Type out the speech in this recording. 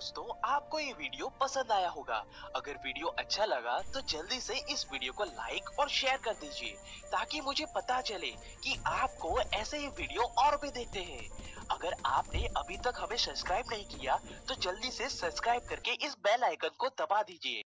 दोस्तों, आपको ये वीडियो पसंद आया होगा। अगर वीडियो अच्छा लगा तो जल्दी से इस वीडियो को लाइक और शेयर कर दीजिए, ताकि मुझे पता चले कि आपको ऐसे ही वीडियो और भी देखते हैं। अगर आपने अभी तक हमें सब्सक्राइब नहीं किया तो जल्दी से सब्सक्राइब करके इस बेल आइकन को दबा दीजिए।